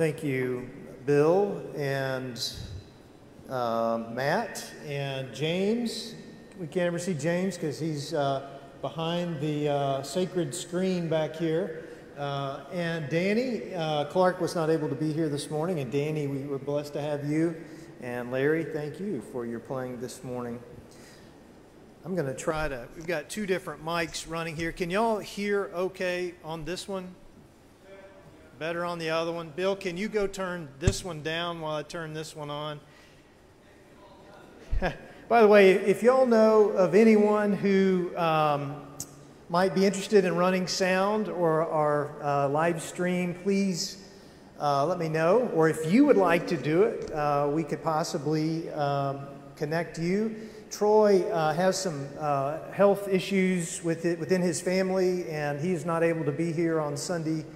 Thank you, Bill and uh, Matt and James. We can't ever see James because he's uh, behind the uh, sacred screen back here. Uh, and Danny, uh, Clark was not able to be here this morning. And Danny, we were blessed to have you. And Larry, thank you for your playing this morning. I'm going to try to, we've got two different mics running here. Can y'all hear okay on this one? Better on the other one. Bill, can you go turn this one down while I turn this one on? By the way, if y'all know of anyone who um, might be interested in running sound or our uh, live stream, please uh, let me know. Or if you would like to do it, uh, we could possibly um, connect you. Troy uh, has some uh, health issues with it, within his family, and he is not able to be here on Sunday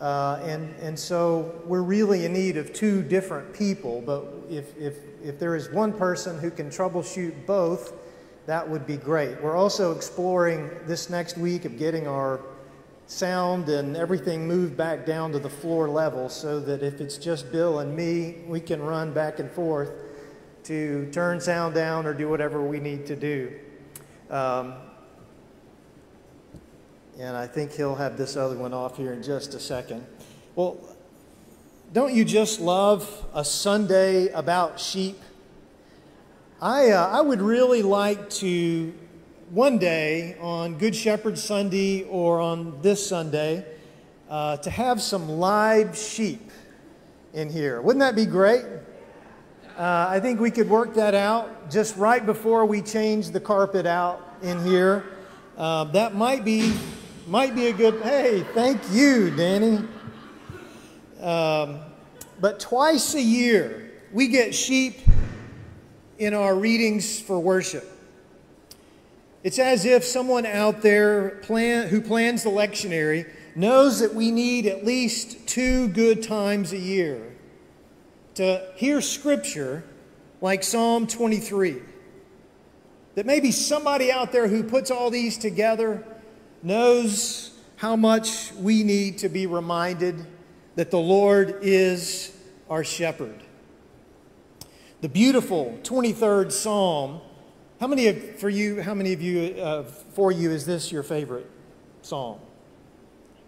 uh, and, and so we're really in need of two different people, but if, if, if there is one person who can troubleshoot both, that would be great. We're also exploring this next week of getting our sound and everything moved back down to the floor level so that if it's just Bill and me, we can run back and forth to turn sound down or do whatever we need to do. Um, and I think he'll have this other one off here in just a second. Well, don't you just love a Sunday about sheep? I, uh, I would really like to one day on Good Shepherd Sunday or on this Sunday uh, to have some live sheep in here. Wouldn't that be great? Uh, I think we could work that out just right before we change the carpet out in here. Uh, that might be might be a good, hey, thank you, Danny. Um, but twice a year, we get sheep in our readings for worship. It's as if someone out there plan, who plans the lectionary knows that we need at least two good times a year to hear scripture like Psalm 23. That maybe somebody out there who puts all these together knows how much we need to be reminded that the Lord is our shepherd. The beautiful 23rd Psalm. How many of, for you, how many of you, uh, for you, is this your favorite psalm?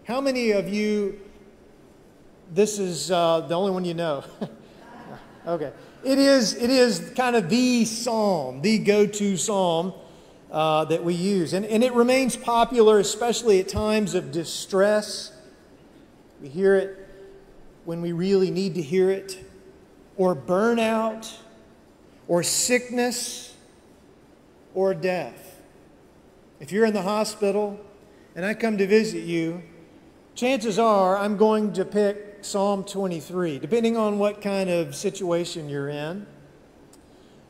How many of you, this is uh, the only one you know? okay. It is, it is kind of the psalm, the go to psalm uh, that we use. And, and it remains popular, especially at times of distress. We hear it when we really need to hear it, or burnout, or sickness, or death. If you're in the hospital and I come to visit you, chances are I'm going to pick Psalm 23, depending on what kind of situation you're in.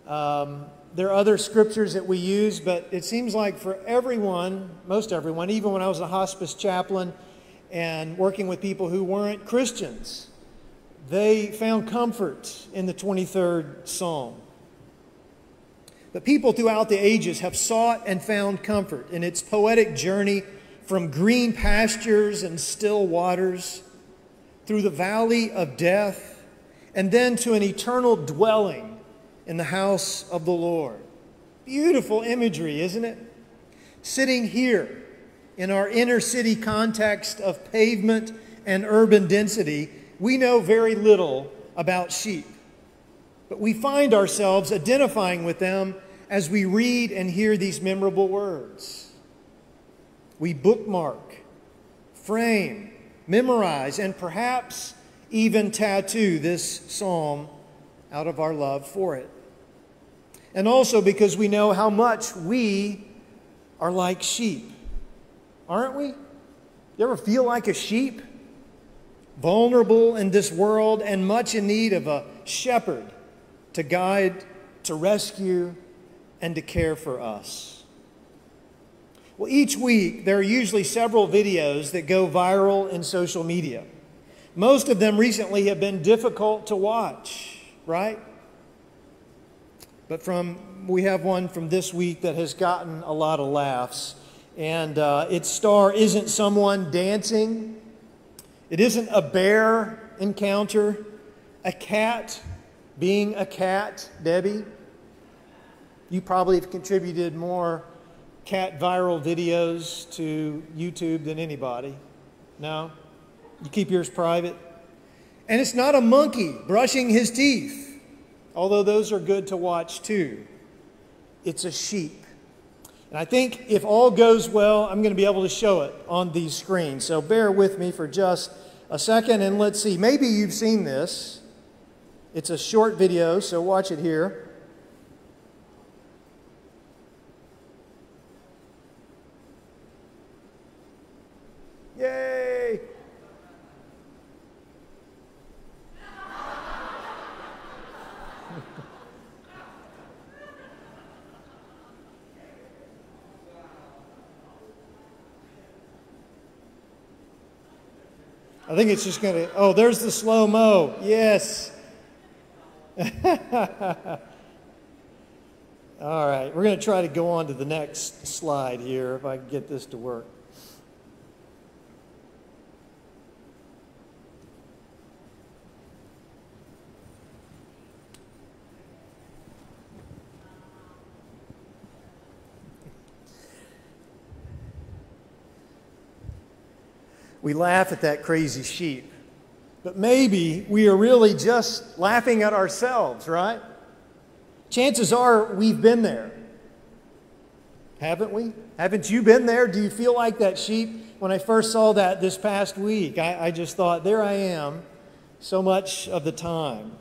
Um, there are other scriptures that we use, but it seems like for everyone, most everyone, even when I was a hospice chaplain and working with people who weren't Christians, they found comfort in the 23rd Psalm. But people throughout the ages have sought and found comfort in its poetic journey from green pastures and still waters through the valley of death and then to an eternal dwelling in the house of the Lord. Beautiful imagery, isn't it? Sitting here in our inner city context of pavement and urban density, we know very little about sheep. But we find ourselves identifying with them as we read and hear these memorable words. We bookmark, frame, memorize, and perhaps even tattoo this psalm out of our love for it. And also because we know how much we are like sheep. Aren't we? You ever feel like a sheep? Vulnerable in this world and much in need of a shepherd to guide, to rescue, and to care for us. Well, each week there are usually several videos that go viral in social media. Most of them recently have been difficult to watch right? But from we have one from this week that has gotten a lot of laughs. And uh, its star isn't someone dancing, it isn't a bear encounter a cat being a cat, Debbie? You probably have contributed more cat viral videos to YouTube than anybody. No? You keep yours private? And it's not a monkey brushing his teeth, although those are good to watch too. It's a sheep. And I think if all goes well, I'm going to be able to show it on these screens. So bear with me for just a second and let's see. Maybe you've seen this. It's a short video, so watch it here. I think it's just going to, oh, there's the slow mo. Yes. All right, we're going to try to go on to the next slide here if I can get this to work. We laugh at that crazy sheep. But maybe we are really just laughing at ourselves, right? Chances are we've been there. Haven't we? Haven't you been there? Do you feel like that sheep? When I first saw that this past week, I, I just thought, there I am so much of the time.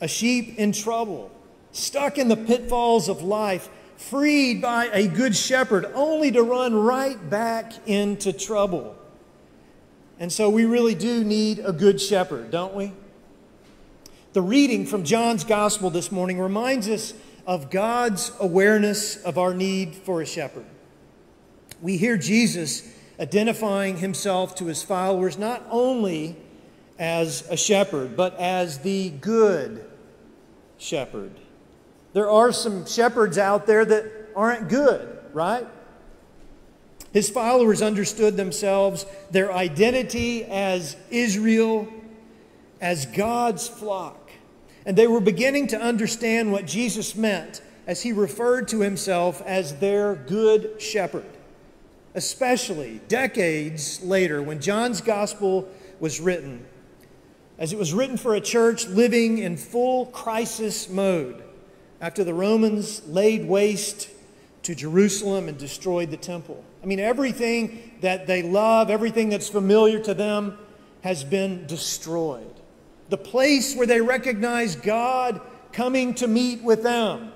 A sheep in trouble, stuck in the pitfalls of life, freed by a good shepherd, only to run right back into trouble. And so we really do need a good shepherd, don't we? The reading from John's gospel this morning reminds us of God's awareness of our need for a shepherd. We hear Jesus identifying himself to his followers not only as a shepherd, but as the good shepherd. There are some shepherds out there that aren't good, right? His followers understood themselves, their identity as Israel, as God's flock. And they were beginning to understand what Jesus meant as he referred to himself as their good shepherd. Especially decades later, when John's gospel was written, as it was written for a church living in full crisis mode after the Romans laid waste to Jerusalem and destroyed the temple. I mean, everything that they love, everything that's familiar to them, has been destroyed. The place where they recognized God coming to meet with them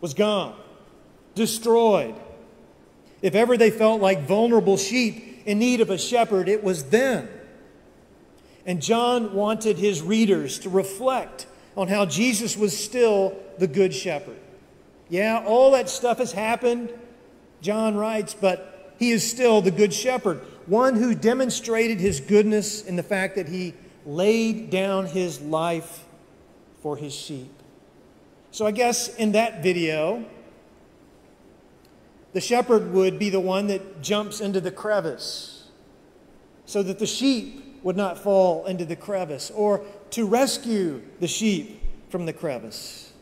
was gone, destroyed. If ever they felt like vulnerable sheep in need of a shepherd, it was then. And John wanted his readers to reflect on how Jesus was still the good shepherd. Yeah, all that stuff has happened. John writes, but he is still the good shepherd, one who demonstrated his goodness in the fact that he laid down his life for his sheep. So I guess in that video, the shepherd would be the one that jumps into the crevice so that the sheep would not fall into the crevice or to rescue the sheep from the crevice.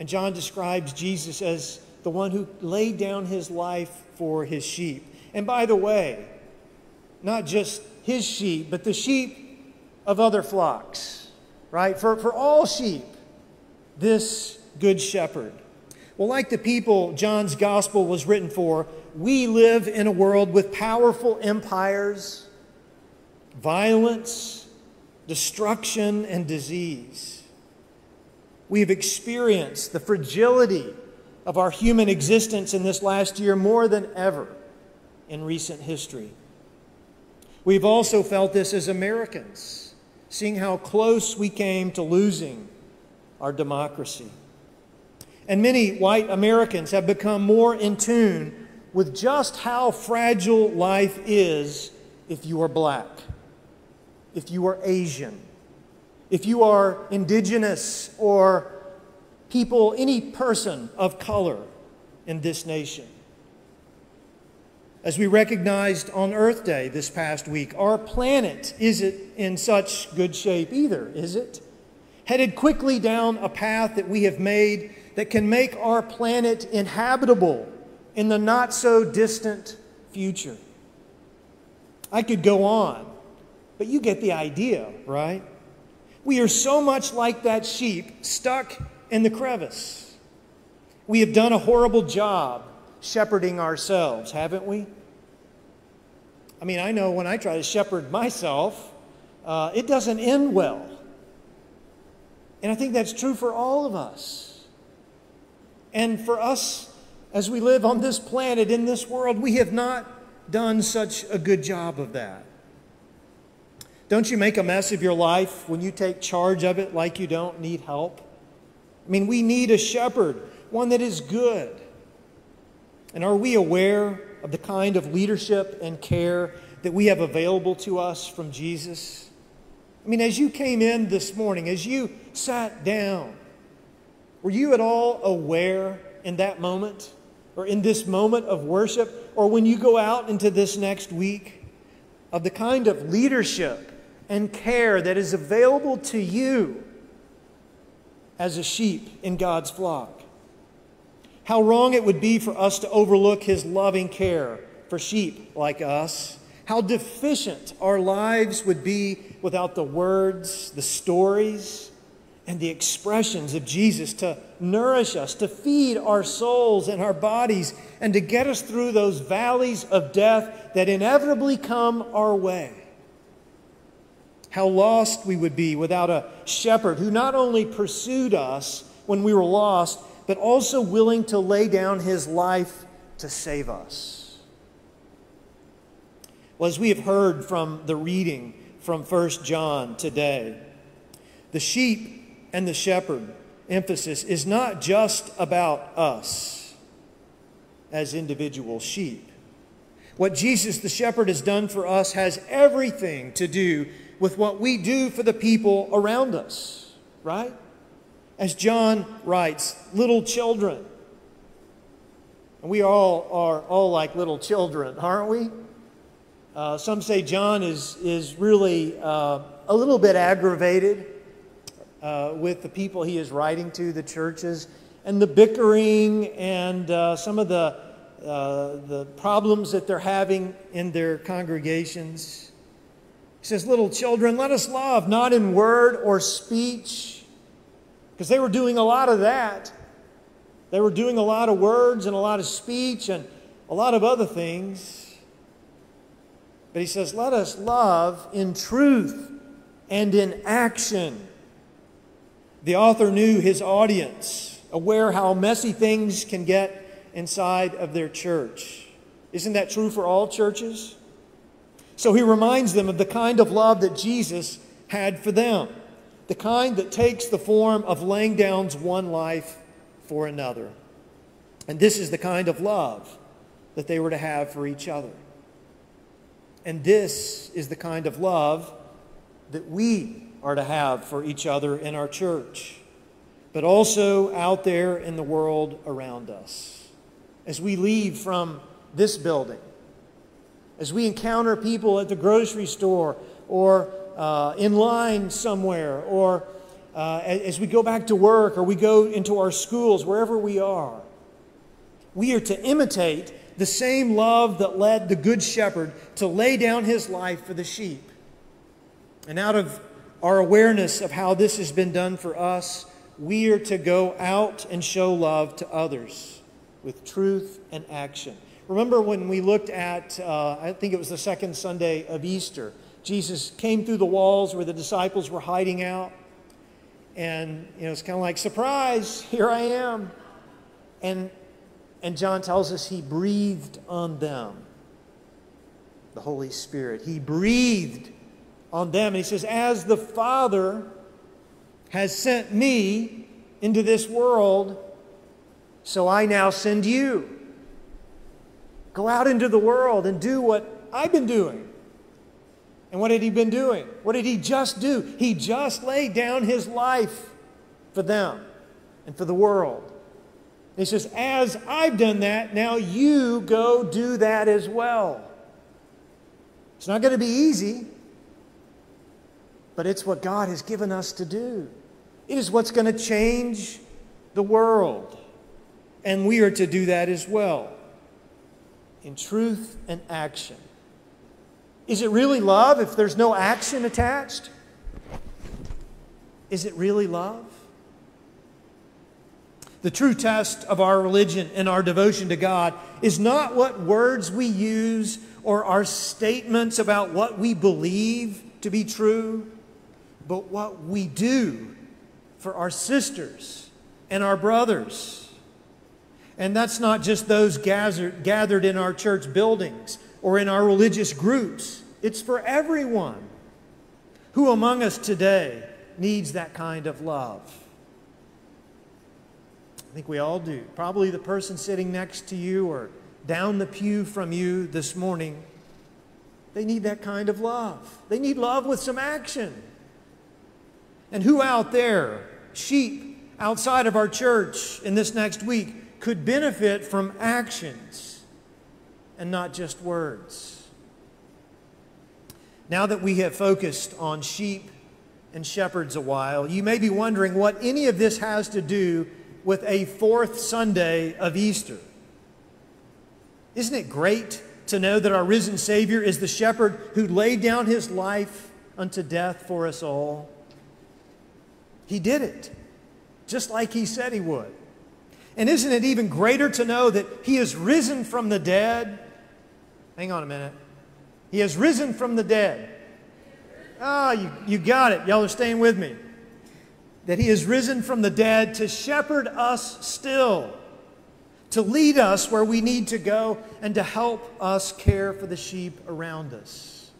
And John describes Jesus as the one who laid down his life for his sheep. And by the way, not just his sheep, but the sheep of other flocks, right? For, for all sheep, this good shepherd. Well, like the people John's gospel was written for, we live in a world with powerful empires, violence, destruction, and disease. We have experienced the fragility of our human existence in this last year more than ever in recent history. We've also felt this as Americans, seeing how close we came to losing our democracy. And many white Americans have become more in tune with just how fragile life is if you are black, if you are Asian, if you are indigenous or people, any person of color in this nation. As we recognized on Earth Day this past week, our planet isn't in such good shape either, is it? Headed quickly down a path that we have made that can make our planet inhabitable in the not so distant future. I could go on, but you get the idea, right? We are so much like that sheep stuck in the crevice. We have done a horrible job shepherding ourselves, haven't we? I mean, I know when I try to shepherd myself, uh, it doesn't end well. And I think that's true for all of us. And for us, as we live on this planet, in this world, we have not done such a good job of that. Don't you make a mess of your life when you take charge of it like you don't need help? I mean, we need a shepherd, one that is good. And are we aware of the kind of leadership and care that we have available to us from Jesus? I mean, as you came in this morning, as you sat down, were you at all aware in that moment or in this moment of worship or when you go out into this next week of the kind of leadership and care that is available to you as a sheep in God's flock? How wrong it would be for us to overlook his loving care for sheep like us. How deficient our lives would be without the words, the stories, and the expressions of Jesus to nourish us, to feed our souls and our bodies, and to get us through those valleys of death that inevitably come our way. How lost we would be without a shepherd who not only pursued us when we were lost, but also willing to lay down his life to save us. Well, as we have heard from the reading from 1 John today, the sheep and the shepherd emphasis is not just about us as individual sheep. What Jesus the shepherd has done for us has everything to do with what we do for the people around us, right? As John writes, little children. And we all are all like little children, aren't we? Uh, some say John is, is really uh, a little bit aggravated uh, with the people he is writing to, the churches, and the bickering and uh, some of the, uh, the problems that they're having in their congregations. He says, Little children, let us love, not in word or speech because they were doing a lot of that. They were doing a lot of words and a lot of speech and a lot of other things. But he says, let us love in truth and in action. The author knew his audience, aware how messy things can get inside of their church. Isn't that true for all churches? So he reminds them of the kind of love that Jesus had for them the kind that takes the form of laying down one life for another. And this is the kind of love that they were to have for each other. And this is the kind of love that we are to have for each other in our church, but also out there in the world around us. As we leave from this building, as we encounter people at the grocery store or uh, in line somewhere, or uh, as we go back to work, or we go into our schools, wherever we are. We are to imitate the same love that led the Good Shepherd to lay down his life for the sheep. And out of our awareness of how this has been done for us, we are to go out and show love to others with truth and action. Remember when we looked at, uh, I think it was the second Sunday of Easter, Jesus came through the walls where the disciples were hiding out. And, you know, it's kind of like, surprise, here I am. And, and John tells us he breathed on them, the Holy Spirit. He breathed on them. And he says, as the Father has sent me into this world, so I now send you. Go out into the world and do what I've been doing. And what had he been doing? What did he just do? He just laid down his life for them and for the world. He says, As I've done that, now you go do that as well. It's not going to be easy, but it's what God has given us to do. It is what's going to change the world. And we are to do that as well in truth and action. Is it really love if there's no action attached? Is it really love? The true test of our religion and our devotion to God is not what words we use or our statements about what we believe to be true, but what we do for our sisters and our brothers. And that's not just those gathered, gathered in our church buildings or in our religious groups, it's for everyone. Who among us today needs that kind of love? I think we all do. Probably the person sitting next to you or down the pew from you this morning, they need that kind of love. They need love with some action. And who out there, sheep outside of our church in this next week, could benefit from actions and not just words? Now that we have focused on sheep and shepherds a while, you may be wondering what any of this has to do with a fourth Sunday of Easter. Isn't it great to know that our risen Savior is the shepherd who laid down his life unto death for us all? He did it, just like he said he would. And isn't it even greater to know that he is risen from the dead? Hang on a minute. He has risen from the dead. Ah, oh, you, you got it. Y'all are staying with me that he is risen from the dead to shepherd us still, to lead us where we need to go, and to help us care for the sheep around us.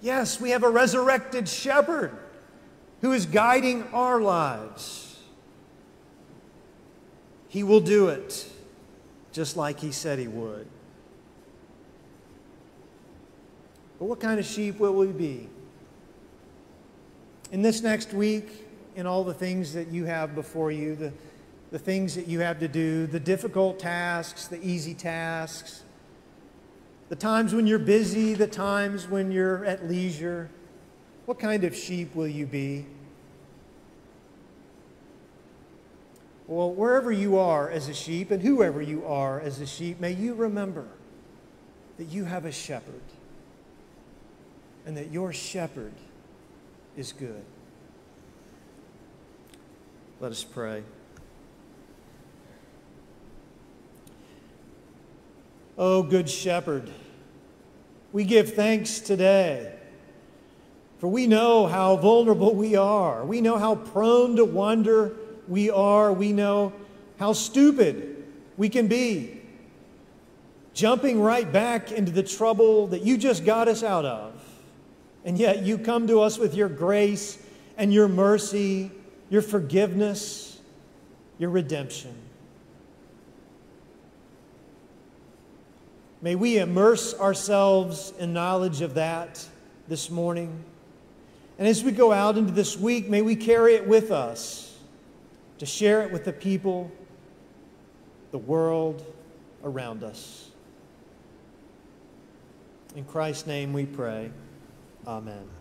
Yes, we have a resurrected shepherd who is guiding our lives. He will do it just like he said he would. But what kind of sheep will we be? In this next week, in all the things that you have before you, the, the things that you have to do, the difficult tasks, the easy tasks, the times when you're busy, the times when you're at leisure. What kind of sheep will you be? Well, wherever you are as a sheep and whoever you are as a sheep, may you remember that you have a shepherd and that your shepherd is good. Let us pray. Oh, Good Shepherd, we give thanks today, for we know how vulnerable we are. We know how prone to wonder we are. We know how stupid we can be, jumping right back into the trouble that you just got us out of. And yet you come to us with your grace and your mercy your forgiveness, your redemption. May we immerse ourselves in knowledge of that this morning. And as we go out into this week, may we carry it with us to share it with the people, the world around us. In Christ's name we pray. Amen.